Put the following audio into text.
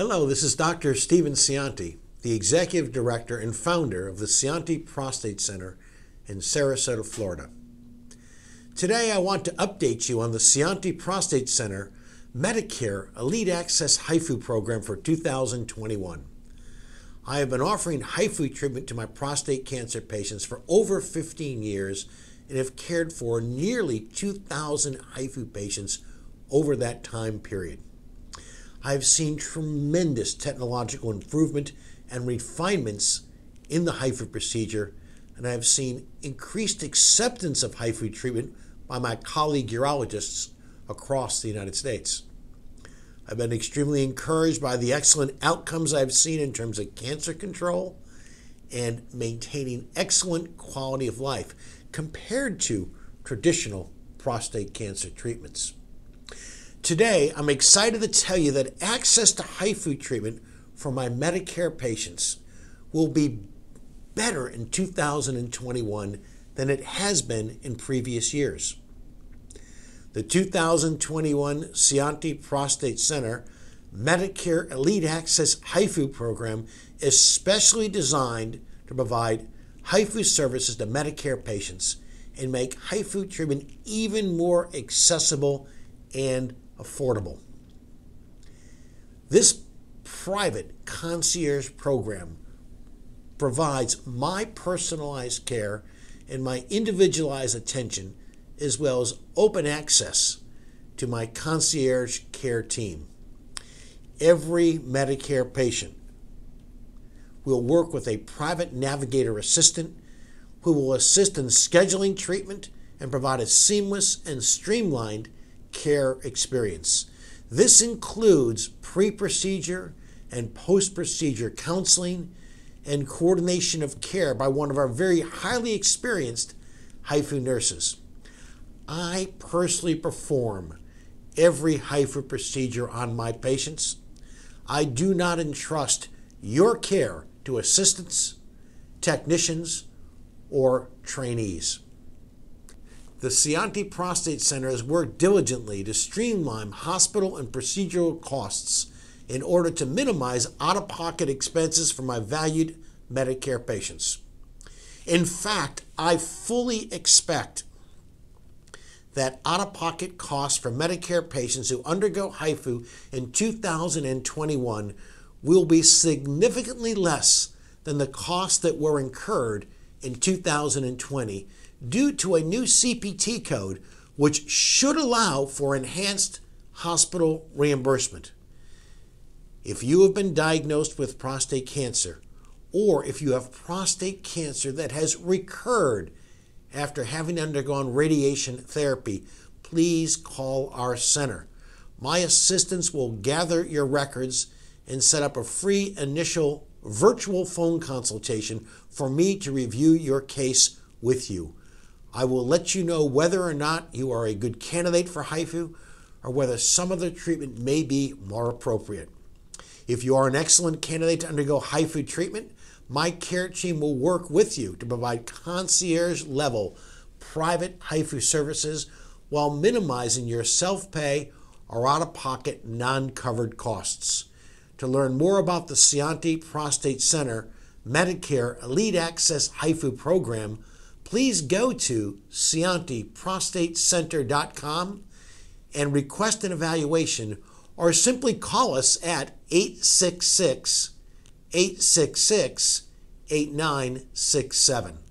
Hello, this is Dr. Stephen Scionti, the Executive Director and founder of the Scionti Prostate Center in Sarasota, Florida. Today, I want to update you on the Scionti Prostate Center Medicare Elite Access HIFU program for 2021. I have been offering HIFU treatment to my prostate cancer patients for over 15 years and have cared for nearly 2,000 HIFU patients over that time period. I've seen tremendous technological improvement and refinements in the HIFU procedure, and I've seen increased acceptance of HIFU treatment by my colleague urologists across the United States. I've been extremely encouraged by the excellent outcomes I've seen in terms of cancer control and maintaining excellent quality of life compared to traditional prostate cancer treatments. Today, I'm excited to tell you that access to HIFU treatment for my Medicare patients will be better in 2021 than it has been in previous years. The 2021 Scionti Prostate Center Medicare Elite Access HIFU program is specially designed to provide HIFU services to Medicare patients and make HIFU treatment even more accessible and affordable. This private concierge program provides my personalized care and my individualized attention, as well as open access to my concierge care team. Every Medicare patient will work with a private navigator assistant who will assist in scheduling treatment and provide a seamless and streamlined care experience. This includes pre procedure and post procedure counseling and coordination of care by one of our very highly experienced HIFU nurses. I personally perform every HIFU procedure on my patients. I do not entrust your care to assistants, technicians, or trainees. The Scionti Prostate Center has worked diligently to streamline hospital and procedural costs in order to minimize out of pocket expenses for my valued Medicare patients. In fact, I fully expect that out of pocket costs for Medicare patients who undergo HIFU in 2021 will be significantly less than the costs that were incurred in 2020 due to a new CPT code which should allow for enhanced hospital reimbursement. If you have been diagnosed with prostate cancer, or if you have prostate cancer that has recurred after having undergone radiation therapy, please call our center. My assistants will gather your records and set up a free initial virtual phone consultation for me to review your case with you. I will let you know whether or not you are a good candidate for HIFU or whether some other treatment may be more appropriate. If you are an excellent candidate to undergo HIFU treatment, my care team will work with you to provide concierge level private HIFU services while minimizing your self pay or out of pocket non covered costs. To learn more about the Scionti Prostate Center Medicare Elite Access HIFU program, please go to sciontiprostatecenter.com and request an evaluation or simply call us at 866 866 8967.